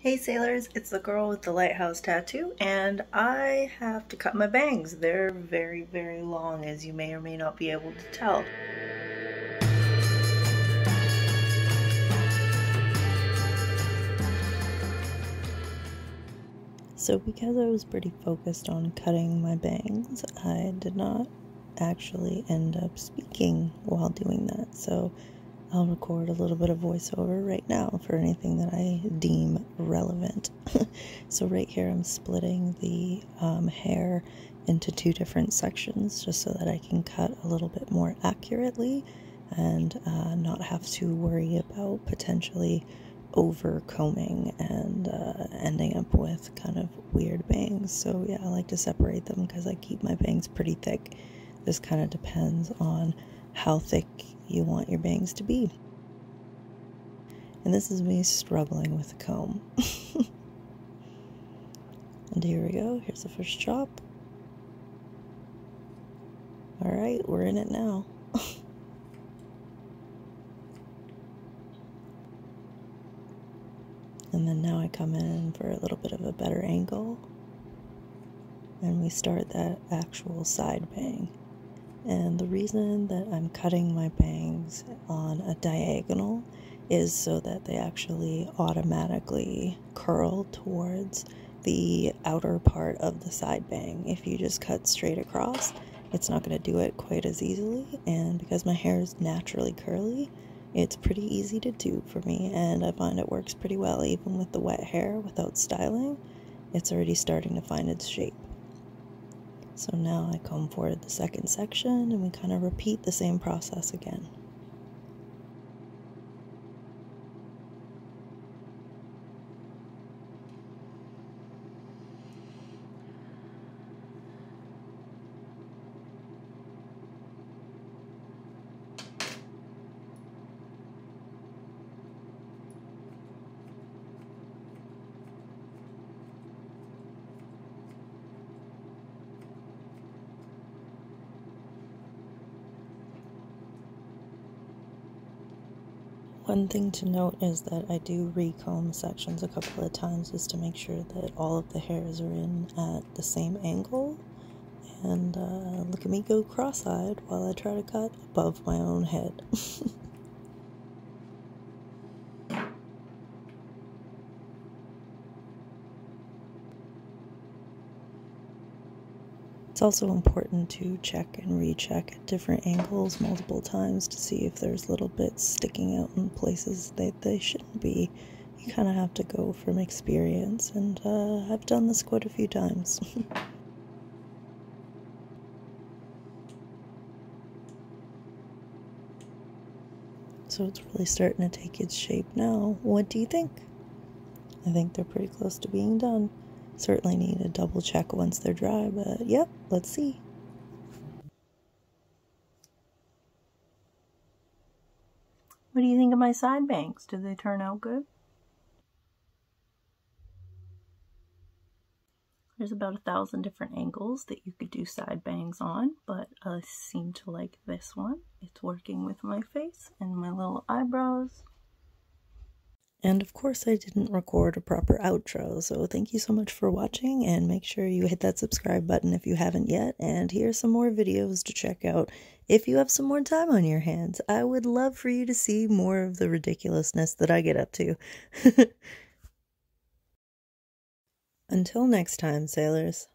Hey sailors, it's the girl with the lighthouse tattoo, and I have to cut my bangs. They're very, very long, as you may or may not be able to tell. So because I was pretty focused on cutting my bangs, I did not actually end up speaking while doing that. So I'll record a little bit of voiceover right now for anything that I deem relevant. so, right here, I'm splitting the um, hair into two different sections just so that I can cut a little bit more accurately and uh, not have to worry about potentially over combing and uh, ending up with kind of weird bangs. So, yeah, I like to separate them because I keep my bangs pretty thick. This kind of depends on how thick you want your bangs to be. And this is me struggling with the comb. and here we go. Here's the first chop. Alright, we're in it now. and then now I come in for a little bit of a better angle. And we start that actual side bang. And the reason that I'm cutting my bangs on a diagonal is so that they actually automatically curl towards the outer part of the side bang. If you just cut straight across, it's not going to do it quite as easily. And because my hair is naturally curly, it's pretty easy to do for me. And I find it works pretty well, even with the wet hair without styling. It's already starting to find its shape. So now I come forward the second section and we kind of repeat the same process again. One thing to note is that I do recomb sections a couple of times just to make sure that all of the hairs are in at the same angle. And uh, look at me go cross-eyed while I try to cut above my own head. It's also important to check and recheck at different angles multiple times to see if there's little bits sticking out in places that they shouldn't be. You kind of have to go from experience, and uh, I've done this quite a few times. so it's really starting to take its shape now. What do you think? I think they're pretty close to being done. Certainly need a double check once they're dry, but yep, let's see. What do you think of my side bangs? Did they turn out good? There's about a thousand different angles that you could do side bangs on, but I seem to like this one. It's working with my face and my little eyebrows. And of course, I didn't record a proper outro, so thank you so much for watching, and make sure you hit that subscribe button if you haven't yet, and here's some more videos to check out if you have some more time on your hands. I would love for you to see more of the ridiculousness that I get up to. Until next time, sailors.